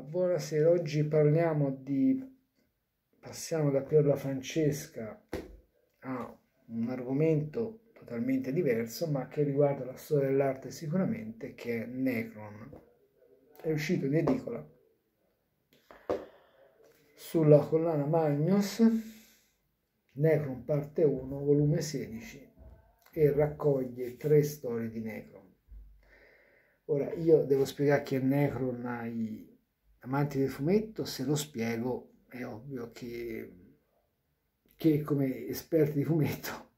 Buonasera, oggi parliamo di... passiamo da Pierla Francesca a un argomento totalmente diverso, ma che riguarda la storia dell'arte sicuramente, che è Necron. È uscito in edicola sulla collana Magnus, Necron parte 1, volume 16, e raccoglie tre storie di Necron. Ora, io devo spiegare che Necron ai amanti del fumetto, se lo spiego è ovvio che, che come esperti di fumetto,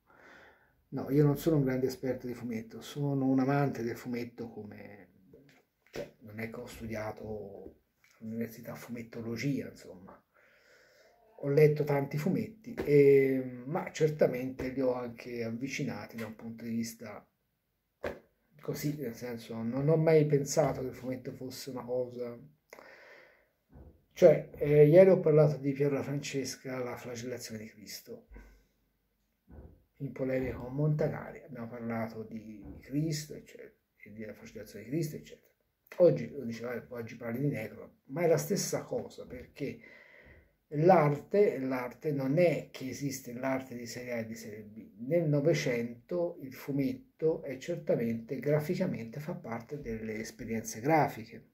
no, io non sono un grande esperto di fumetto, sono un amante del fumetto come, cioè, non è che ho studiato all'università fumettologia, insomma, ho letto tanti fumetti, e, ma certamente li ho anche avvicinati da un punto di vista così, nel senso, non ho mai pensato che il fumetto fosse una cosa cioè, eh, ieri ho parlato di Pierla Francesca, la flagellazione di Cristo, in polemica con Montanari, abbiamo parlato di Cristo, eccetera, e della flagellazione di Cristo, eccetera. Oggi, lo diceva, oggi parli di Negro, ma è la stessa cosa, perché l'arte, l'arte non è che esiste l'arte di serie A e di serie B. Nel Novecento il fumetto è certamente graficamente fa parte delle esperienze grafiche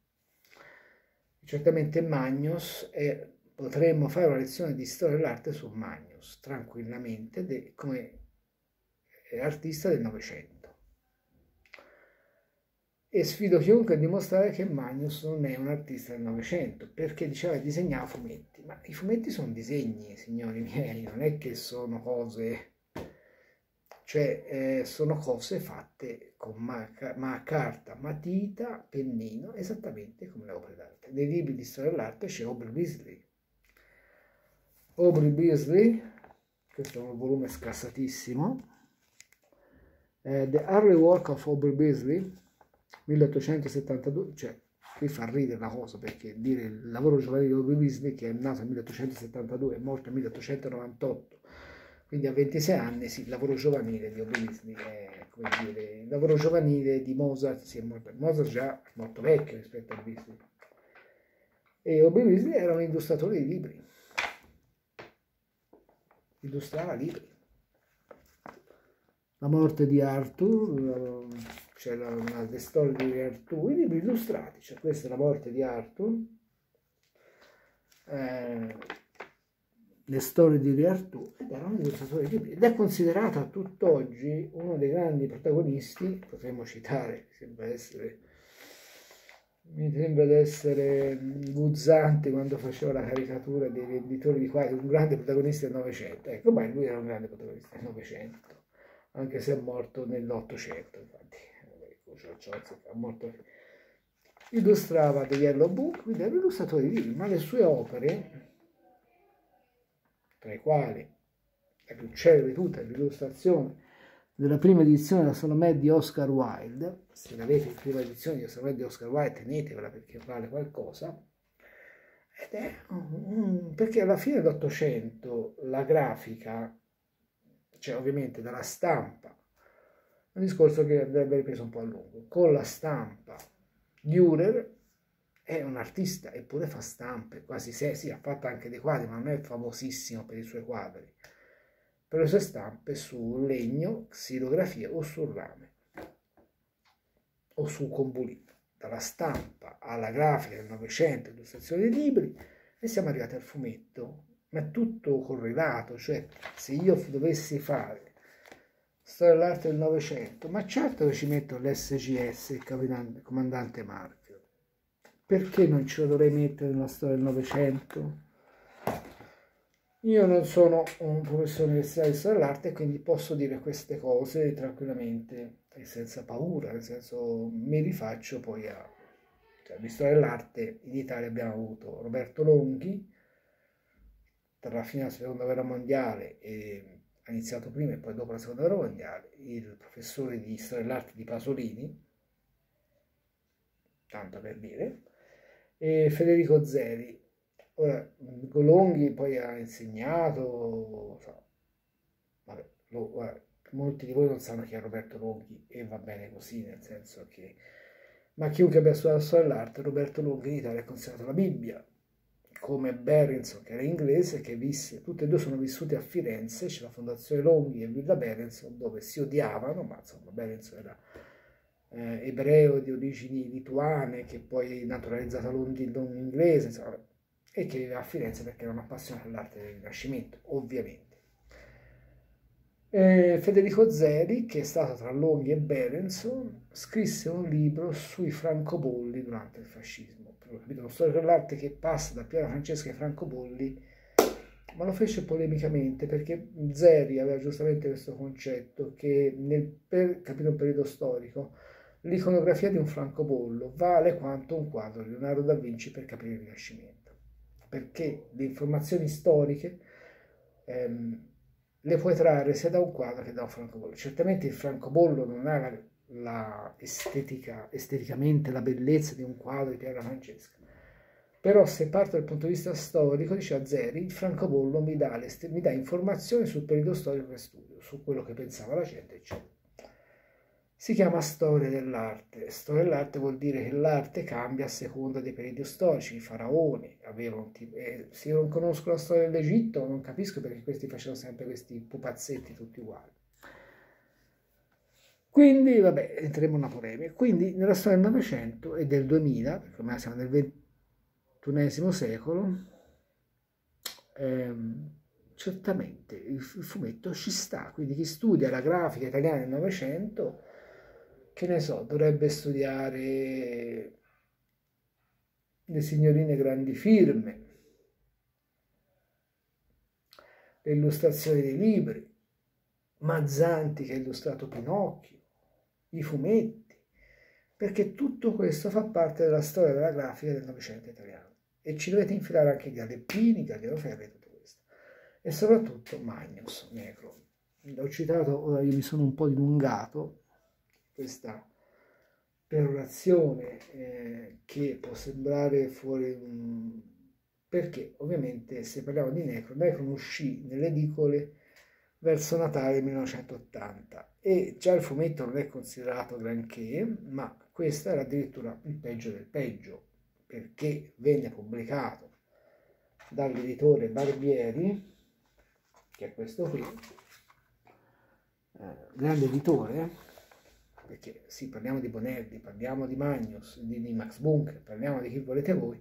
certamente Magnus e potremmo fare una lezione di storia dell'arte su Magnus tranquillamente come artista del Novecento. E sfido chiunque a dimostrare che Magnus non è un artista del Novecento, perché diceva che disegnava fumetti, ma i fumetti sono disegni, signori miei, non è che sono cose cioè eh, sono cose fatte con ma, ma, carta, matita, pennino, esattamente come le opere d'arte. Nei libri di storia dell'arte c'è Aubrey Beasley. Aubrey Beasley, questo è un volume scassatissimo, eh, The Early Work of Aubrey Beasley, 1872, cioè qui fa ridere la cosa perché dire il lavoro giovanile di Aubrey Beasley che è nato nel 1872 e morto nel 1898 quindi a 26 anni sì, il lavoro giovanile di Obelisni è come dire, il lavoro giovanile di Mozart, sì, Mozart già molto vecchio rispetto a Obelisni. E Obelisni era un illustratore di libri, illustrava libri. La morte di Arthur, c'è la, la, le storie di Arthur, i libri illustrati, cioè questa è la morte di Arthur. Eh, le storie di Re Artù ed era un illustratore di libri ed è considerato a tutt'oggi uno dei grandi protagonisti, potremmo citare, sembra essere, mi sembra di essere Guzzanti quando faceva la caricatura dei venditori di quadri, un grande protagonista del Novecento, ecco, ma lui era un grande protagonista del Novecento, anche se è morto nell'Ottocento, infatti, è morto illustrava The Yellow Book, quindi era un illustratore di libri, ma le sue opere tra i quali la più celebre è l'illustrazione della prima edizione della Salomè di Oscar Wilde, se l'avete in prima edizione di Salomè di Oscar Wilde tenetevela perché vale qualcosa, ed è un, perché alla fine dell'Ottocento la grafica, cioè ovviamente dalla stampa, un discorso che andrebbe ripreso un po' a lungo, con la stampa Dürer è un artista, eppure fa stampe, quasi se, sì, ha fatto anche dei quadri, ma non è famosissimo per i suoi quadri, per le sue stampe su legno, xilografia o sul rame, o su combulito. Dalla stampa alla grafica del Novecento, illustrazione dei libri, e siamo arrivati al fumetto, ma è tutto correlato, cioè se io dovessi fare storia dell'arte del Novecento, ma certo che ci metto l'SGS, il comandante Marco, perché non ce lo dovrei mettere nella storia del Novecento? Io non sono un professore universitario di storia dell'arte, quindi posso dire queste cose tranquillamente e senza paura, nel senso mi rifaccio poi a... Cioè, di storia dell'arte in Italia abbiamo avuto Roberto Longhi, tra la fine della seconda guerra mondiale e ha iniziato prima e poi dopo la seconda guerra mondiale, il professore di storia dell'arte di Pasolini, tanto per dire, e Federico Zeri. Ora, Golonghi poi ha insegnato, so, vabbè, lo, guarda, molti di voi non sanno chi è Roberto Longhi e va bene così, nel senso che ma chiunque abbia studiato la storia dell'arte, Roberto Longhi in Italia è considerato la Bibbia, come Berenson, che era inglese, che visse, tutte e due sono vissute a Firenze, c'è la Fondazione Longhi e Villa Berenson, dove si odiavano, ma insomma Berenson era eh, ebreo di origini lituane, che poi naturalizzato a Londra inglese, insomma, e che viveva a Firenze perché era un appassionato dell'arte del Rinascimento, ovviamente. Eh, Federico Zeri, che è stato tra Longhi e Berenson, scrisse un libro sui francobolli durante il fascismo. Capito? Uno storico dell'arte che passa da Piera Francesca ai francobolli, ma lo fece polemicamente perché Zeri aveva giustamente questo concetto che nel per, capito un periodo storico l'iconografia di un francobollo vale quanto un quadro di Leonardo da Vinci per capire il Rinascimento, perché le informazioni storiche ehm, le puoi trarre sia da un quadro che da un francobollo. Certamente il francobollo non ha la, la estetica, esteticamente la bellezza di un quadro di Piera Francesca, però se parto dal punto di vista storico, dice Azeri, il francobollo mi dà, mi dà informazioni sul periodo storico che studio, su quello che pensava la gente, eccetera si chiama storia dell'arte. Storia dell'arte vuol dire che l'arte cambia a seconda dei periodi storici. I faraoni avevano eh, se io non conosco la storia dell'Egitto non capisco perché questi facevano sempre questi pupazzetti tutti uguali. Quindi, vabbè, entreremo in una polemica. Quindi, nella storia del Novecento e del 2000, perché ormai siamo nel XXI secolo, ehm, certamente il fumetto ci sta. Quindi chi studia la grafica italiana del Novecento che ne so, dovrebbe studiare le signorine grandi firme, le illustrazioni dei libri, Mazzanti che ha illustrato Pinocchio, i fumetti, perché tutto questo fa parte della storia della grafica del Novecento italiano e ci dovete infilare anche Galleppini, Gagliano Ferri tutto questo. E soprattutto Magnus Negro. L'ho citato, ora io mi sono un po' dilungato, questa perorazione eh, che può sembrare fuori un... perché ovviamente se parliamo di Necron, Necron uscì nelle edicole verso Natale 1980 e già il fumetto non è considerato granché, ma questo era addirittura il peggio del peggio, perché venne pubblicato dall'editore Barbieri, che è questo qui, eh, grande editore, perché sì, parliamo di Bonelli, parliamo di Magnus, di, di Max Bunker, parliamo di chi volete voi,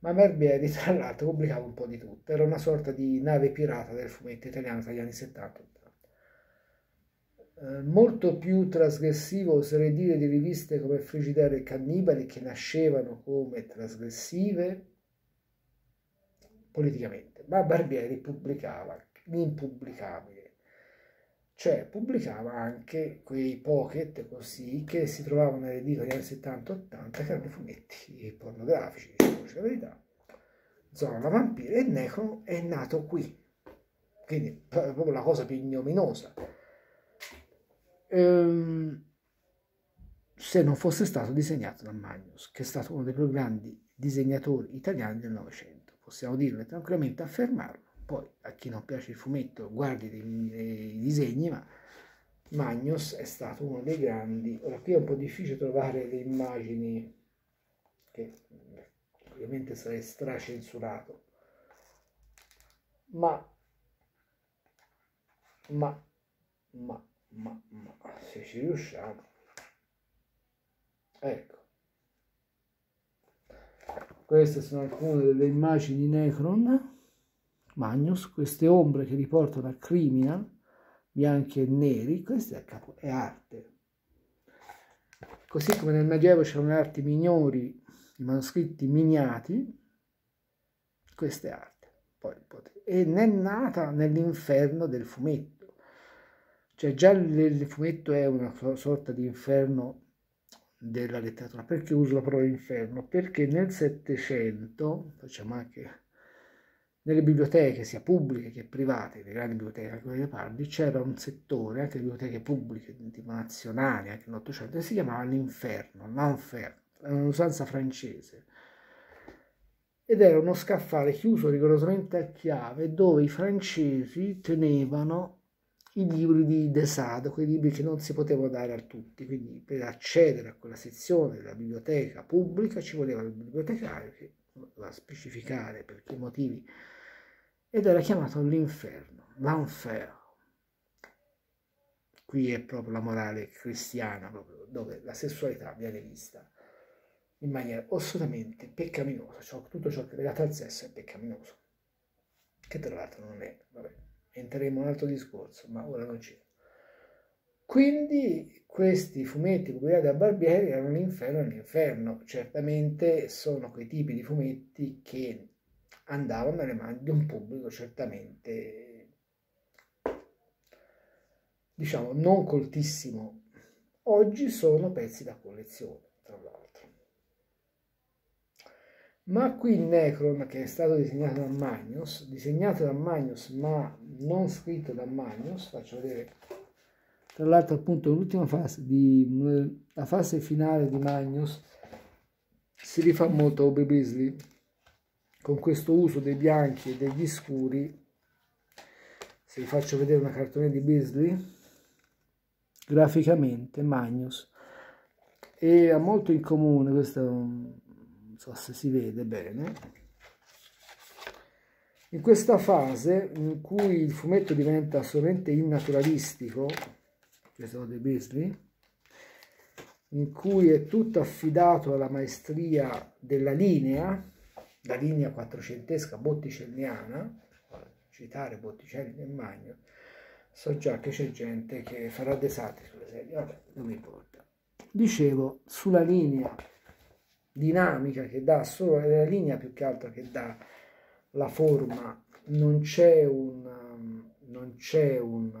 ma Barbieri tra l'altro pubblicava un po' di tutto, era una sorta di nave pirata del fumetto italiano tra gli anni 70 e 80. Eh, molto più trasgressivo oserei dire di riviste come Frigidaire e Cannibali che nascevano come trasgressive politicamente, ma Barbieri pubblicava l'impubblicabile cioè pubblicava anche quei pocket così che si trovavano nelle edicole degli anni 70-80 che erano i fumetti pornografici, diciamo la verità. Zona la vampira e il Necro è nato qui, quindi proprio la cosa più ignominosa. Ehm, se non fosse stato disegnato da Magnus, che è stato uno dei più grandi disegnatori italiani del Novecento, possiamo dirlo tranquillamente, affermarlo poi a chi non piace il fumetto guardi dei disegni, ma Magnus è stato uno dei grandi. Ora qui è un po' difficile trovare le immagini che ovviamente sarei stracensurato, ma ma ma ma ma se ci riusciamo. Ecco. Queste sono alcune delle immagini Necron Magnus, queste ombre che riportano a Criminal, bianchi e neri, questa è, capo, è arte. Così come nel Medioevo c'erano le arti minori, i manoscritti miniati, questa è arte. Poi, e è nata nell'inferno del fumetto. Cioè già il fumetto è una sorta di inferno della letteratura. Perché uso la parola inferno? Perché nel Settecento, facciamo anche nelle biblioteche, sia pubbliche che private, le grandi biblioteche cui parli, c'era un settore, anche le biblioteche pubbliche, tipo nazionali, anche nell'Ottocento, che si chiamava l'inferno, l'enfer, era un'usanza francese. Ed era uno scaffale chiuso rigorosamente a chiave dove i francesi tenevano i libri di Desado, quei libri che non si potevano dare a tutti, quindi per accedere a quella sezione della biblioteca pubblica ci voleva il bibliotecario che doveva specificare per che motivi ed era chiamato l'inferno, l'enfer. Qui è proprio la morale cristiana, proprio, dove la sessualità viene vista in maniera assolutamente peccaminosa, cioè tutto ciò che è legato al sesso è peccaminoso, che tra l'altro non è, vabbè, entreremo in un altro discorso, ma ora non c'è. Quindi questi fumetti pubblicati da Barbieri erano l'inferno e l'inferno, certamente sono quei tipi di fumetti che andavano nelle mani di un pubblico certamente diciamo non coltissimo. Oggi sono pezzi da collezione, tra l'altro. Ma qui il Necron, che è stato disegnato da Magnus, disegnato da Magnus ma non scritto da Magnus, faccio vedere, tra l'altro appunto l'ultima fase, di, la fase finale di Magnus, si rifà molto a Obi Beasley, con questo uso dei bianchi e degli scuri, se vi faccio vedere una cartone di Beasley, graficamente Magnus, e ha molto in comune, questo è un so se si vede bene, in questa fase in cui il fumetto diventa assolutamente innaturalistico, questo dei Beasley, in cui è tutto affidato alla maestria della linea, la linea quattrocentesca botticelliana, citare Botticelli nel Magno, so già che c'è gente che farà desati sulle sedie, vabbè, non mi importa. Dicevo, sulla linea dinamica che dà solo la linea più che altro che dà la forma non c'è un non c'è un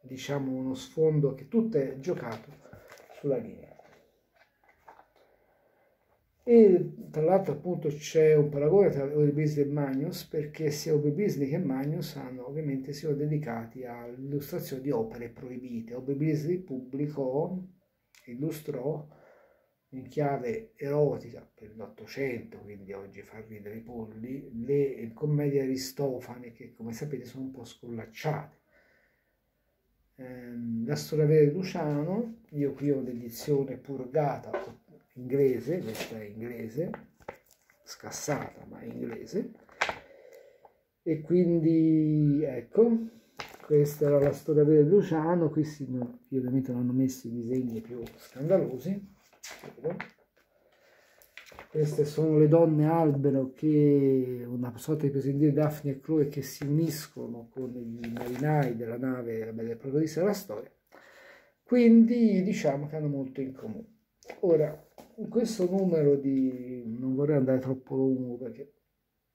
diciamo uno sfondo che tutto è giocato sulla linea e tra l'altro appunto c'è un paragone tra Beasley e Magnus perché sia Beasley che Magnus hanno ovviamente si sono dedicati all'illustrazione di opere proibite Beasley pubblicò illustrò in chiave erotica per l'Ottocento, quindi oggi fa ridere i polli, le commedie aristofane che come sapete sono un po' scollacciate. Ehm, la storia vera di Luciano, io qui ho l'edizione purgata inglese, questa è inglese, scassata ma inglese, e quindi ecco, questa era la storia di Luciano, qui si, ovviamente non hanno messo i disegni più scandalosi, queste sono le donne albero che una sorta di presentire Daphne e Chloe che si uniscono con i marinai della nave del protagonista della storia. Quindi diciamo che hanno molto in comune. Ora, in questo numero di... non vorrei andare troppo lungo perché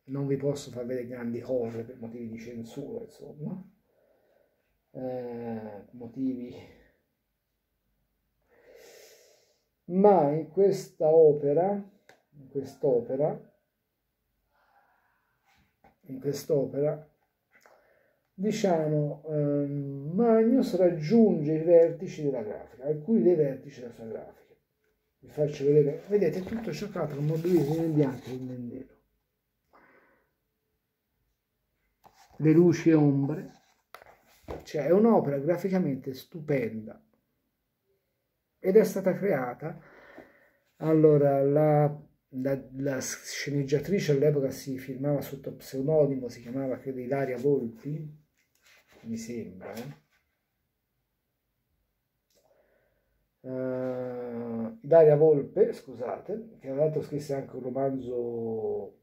non vi posso far vedere grandi cose per motivi di censura, insomma. Eh, motivi ma in questa opera, in quest'opera, in quest'opera, diciamo, ehm, Magnus raggiunge i vertici della grafica, alcuni dei vertici della sua grafica. Vi faccio vedere, vedete, tutto giocato con mobilismo nel bianco e nel nero. Le luci e ombre, cioè è un'opera graficamente stupenda, ed è stata creata allora la, la, la sceneggiatrice all'epoca si filmava sotto pseudonimo si chiamava credo Ilaria Volpi mi sembra eh? Uh, Ilaria Volpe, scusate, che tra l'altro scrisse anche un romanzo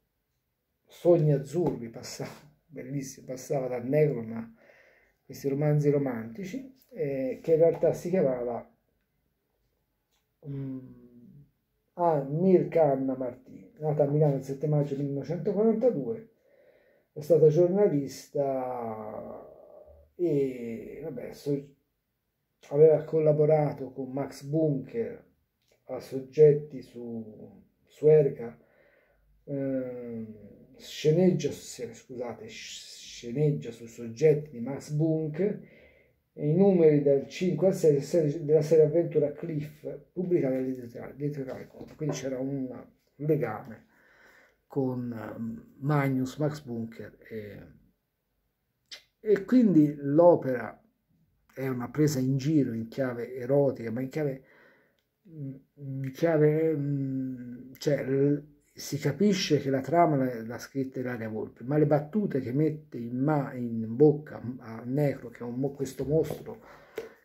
Sogni Azzurri, passava, bellissimo, passava dal negro a questi romanzi romantici, eh, che in realtà si chiamava Mm. a Mirka Anna Martini, nata a Milano il 7 maggio 1942, è stata giornalista e vabbè, so, aveva collaborato con Max Bunker a soggetti su, su Erika, eh, sceneggia, scusate, sceneggia su soggetti di Max Bunker i numeri dal 5 al 6 della serie avventura Cliff pubblicata dall'editoriale Conte. Quindi c'era un legame con um, Magnus, Max Bunker e, E quindi l'opera è una presa in giro in chiave erotica, ma in chiave, in chiave cioè, si capisce che la trama l'ha scritta Ilaria Volpe, ma le battute che mette in, ma, in bocca a Necro, che è un, questo mostro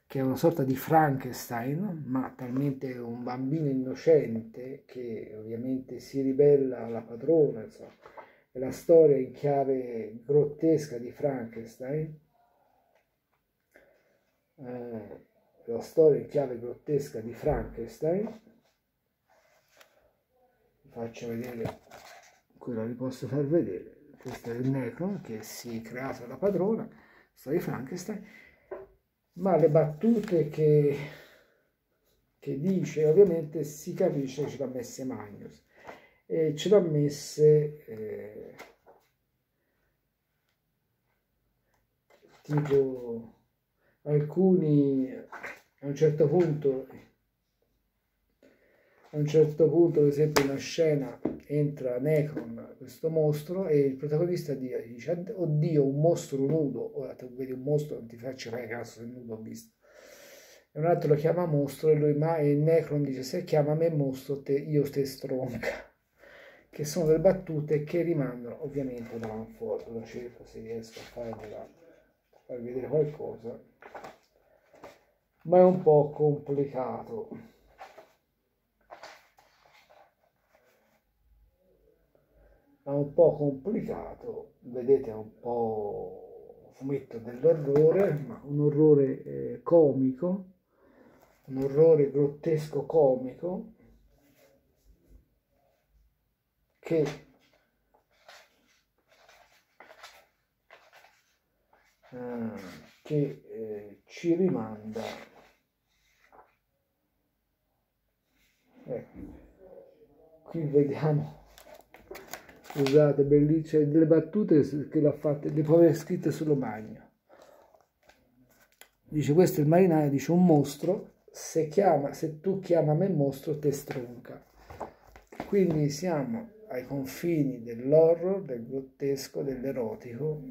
che è una sorta di Frankenstein, ma talmente un bambino innocente che ovviamente si ribella alla padrona, insomma, è la storia in chiave grottesca di Frankenstein, eh, la storia in chiave grottesca di Frankenstein, faccio vedere quella vi posso far vedere. Questo è il Necron che si è creato la padrona storia di Frankenstein. Ma le battute che, che dice ovviamente si capisce che ce l'ha messe Magnus. E ce l'ha messe eh, tipo alcuni a un certo punto a un certo punto, per esempio, in una scena entra Necron, questo mostro, e il protagonista dice, oddio, un mostro nudo, ora tu vedi un mostro, non ti faccio fare caso se nudo ho visto. E un altro lo chiama mostro e lui, ma e Necron dice, se chiama me mostro, te, io te stronca. Che sono delle battute che rimandano ovviamente da Manford, lo cerco se riesco a farvi, a farvi vedere qualcosa, ma è un po' complicato. è un po' complicato, vedete è un po' fumetto dell'orrore, ma un orrore eh, comico, un orrore grottesco comico che eh, che eh, ci rimanda ecco qui vediamo Scusate, bellissime, delle battute che l'ha fatte, le aver scritte sullo magno. Dice, questo è il marinaio, dice un mostro, se, chiama, se tu chiama me mostro te stronca. Quindi siamo ai confini dell'horror, del grottesco, dell'erotico,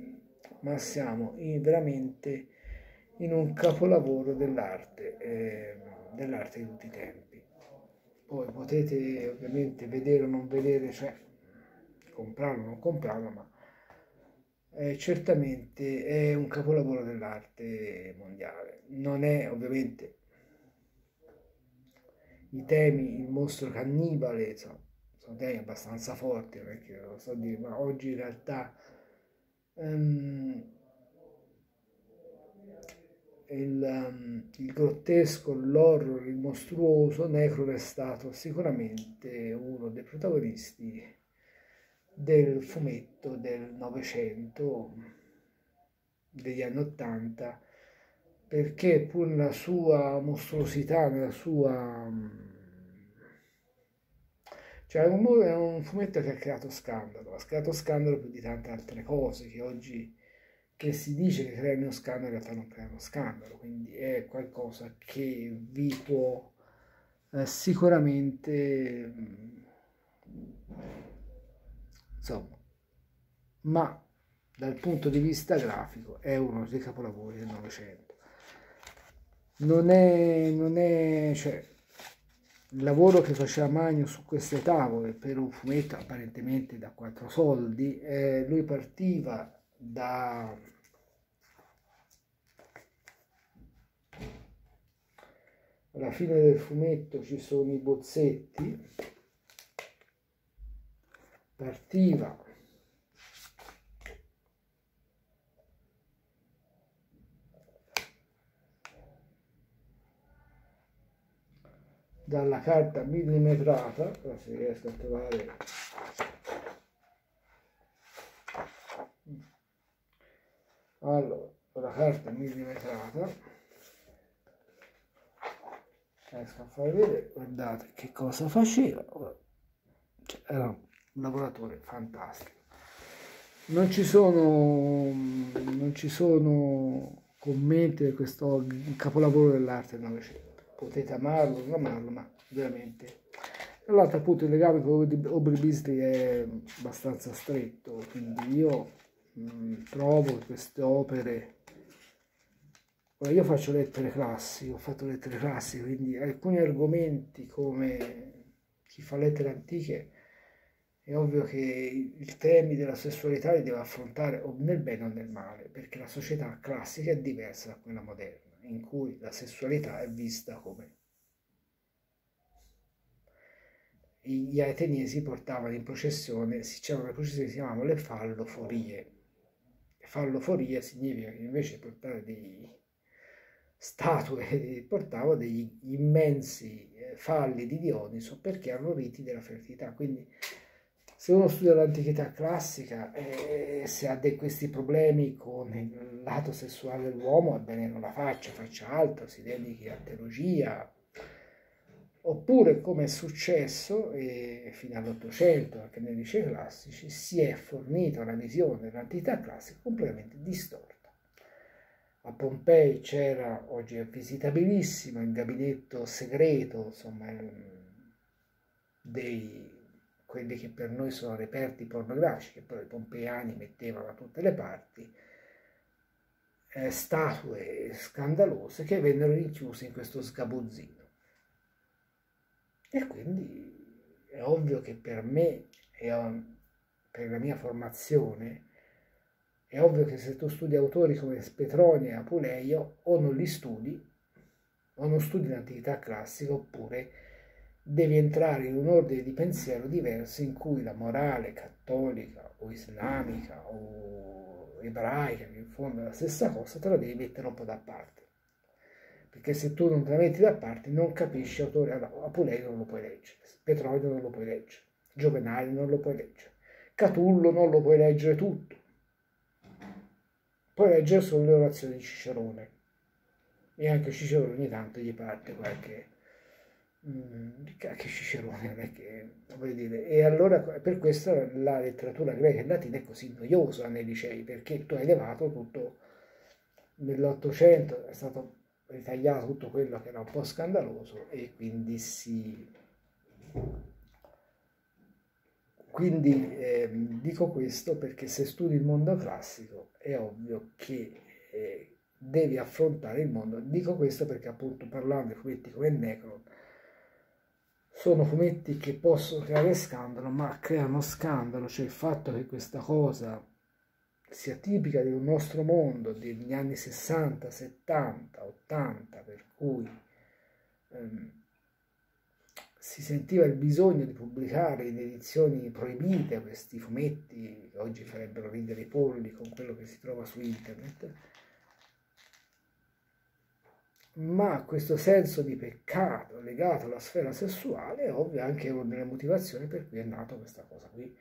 ma siamo in, veramente in un capolavoro dell'arte, eh, dell'arte di tutti i tempi. Poi potete ovviamente vedere o non vedere, cioè comprarlo o non comprarlo, ma eh, certamente è un capolavoro dell'arte mondiale. Non è ovviamente i temi, il mostro cannibale, sono, sono temi abbastanza forti, perché lo so dire, ma oggi in realtà um, il, um, il, grottesco, l'horror, il mostruoso, Necro è stato sicuramente uno dei protagonisti del fumetto del Novecento, degli anni Ottanta, perché pur nella sua mostruosità, nella sua... Cioè è un, è un fumetto che ha creato scandalo, ha creato scandalo più di tante altre cose che oggi che si dice che creano scandalo in realtà non creano scandalo, quindi è qualcosa che vi può eh, sicuramente insomma, ma dal punto di vista grafico è uno dei capolavori del Novecento. Non è, non è, cioè, il lavoro che faceva Magno su queste tavole per un fumetto apparentemente da quattro soldi, eh, lui partiva da alla fine del fumetto ci sono i bozzetti. Partiva. Dalla carta millimetrata se riesco a trovare allora la carta millimetrata riesco a farvi vedere guardate che cosa faceva cioè, era un lavoratore fantastico. Non ci sono, non ci sono commenti di questo capolavoro dell'arte del Novecento. Potete amarlo non amarlo, ma veramente. Tra l'altro appunto il legame con Beasley è abbastanza stretto, quindi io mh, trovo queste opere Ora, io faccio lettere classiche, ho fatto lettere classiche, quindi alcuni argomenti come chi fa lettere antiche è ovvio che i temi della sessualità li deve affrontare o nel bene o nel male, perché la società classica è diversa da quella moderna, in cui la sessualità è vista come gli ateniesi portavano in processione, c'erano le processioni che si chiamavano le falloforie. Falloforia significa che invece portare dei statue, portava degli immensi eh, falli di Dioniso perché erano riti della fertilità. Quindi se uno studia l'antichità classica e se ha dei, questi problemi con il lato sessuale dell'uomo, ebbene non la faccia, faccia altro, si dedichi a teologia, oppure come è successo eh, fino all'Ottocento, anche nei licei classici, si è fornita una visione dell'antichità classica completamente distorta a Pompei c'era, oggi è visitabilissimo, il gabinetto segreto, insomma, dei, quelli che per noi sono reperti pornografici, che poi i pompeiani mettevano da tutte le parti, eh, statue scandalose che vennero rinchiuse in questo sgabuzzino. E quindi è ovvio che per me e per la mia formazione è ovvio che se tu studi autori come Spetronio e Apuleio o non li studi, o non studi l'antichità classica, oppure devi entrare in un ordine di pensiero diverso in cui la morale cattolica o islamica o ebraica, che in fondo è la stessa cosa, te la devi mettere un po' da parte. Perché se tu non te la metti da parte non capisci autore, allora, Apuleio non lo puoi leggere, Petronio non lo puoi leggere, Giovenale non lo puoi leggere, Catullo non lo puoi leggere tutto poi leggere solo le orazioni di Cicerone. E anche Cicerone ogni tanto gli parte qualche... Mm, che Cicerone non è che... Voglio dire. E allora per questo la letteratura greca e latina è così noiosa nei licei, perché tu hai levato tutto... Nell'Ottocento è stato ritagliato tutto quello che era un po' scandaloso e quindi si quindi eh, dico questo perché se studi il mondo classico è ovvio che eh, devi affrontare il mondo. Dico questo perché appunto parlando di fumetti come Necron sono fumetti che possono creare scandalo, ma creano scandalo, cioè il fatto che questa cosa sia tipica del nostro mondo degli anni 60, 70, 80, per cui ehm, si sentiva il bisogno di pubblicare in edizioni proibite questi fumetti oggi farebbero ridere i polli con quello che si trova su internet, ma questo senso di peccato legato alla sfera sessuale è ovvio anche una delle motivazioni per cui è nata questa cosa qui.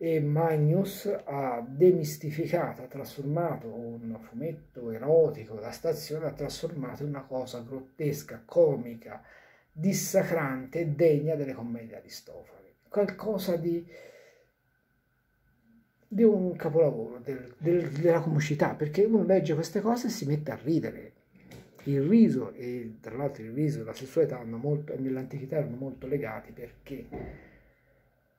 E Magnus ha demistificato, ha trasformato un fumetto erotico da stazione, ha trasformato in una cosa grottesca, comica, dissacrante degna delle commedie di Aristofane, qualcosa di, di un capolavoro del, del, della comicità, perché uno legge queste cose e si mette a ridere. Il riso e tra l'altro il riso e la sessualità molto, nell'antichità erano molto legati perché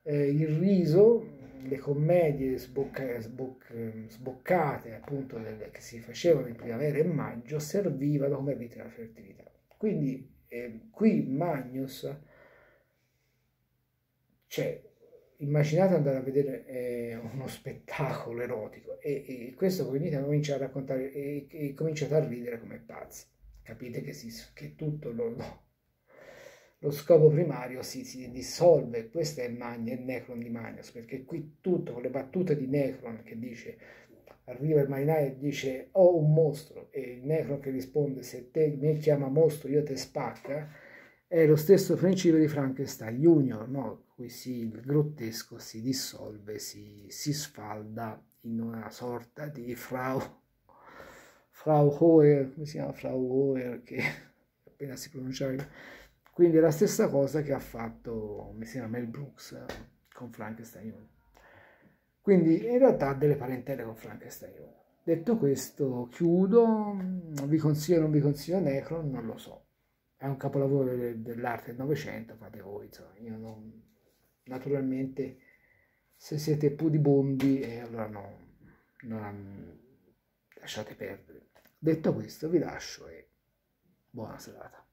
eh, il riso, le commedie sbocca, sboc, sboccate appunto delle, che si facevano in primavera e maggio servivano come rite della fertilità. Quindi eh, qui Magnus, cioè, immaginate andare a vedere eh, uno spettacolo erotico e, e questo comincia a raccontare e, e, cominciate a ridere come pazzi. Capite che, si, che tutto lo, lo, lo, scopo primario si, si dissolve. Questo è il, Magn, il Necron di Magnus, perché qui tutto con le battute di Necron che dice arriva il marinaio e dice ho un mostro e il necro che risponde se te mi chiama mostro io te spacca è lo stesso principio di Frankenstein Junior no? qui si, il grottesco si dissolve si, si sfalda in una sorta di Frau Frau Hoer come si chiama Frau Hoer che appena si pronunciava quindi è la stessa cosa che ha fatto mi sembra Mel Brooks con Frankenstein quindi in realtà ha delle parentele con Frankenstein. Detto questo, chiudo, vi consiglio o non vi consiglio Necron, non lo so. È un capolavoro dell'arte del Novecento, fate voi, insomma, io non... Naturalmente, se siete pudibondi, eh, allora no, non lasciate perdere. Detto questo vi lascio e buona serata.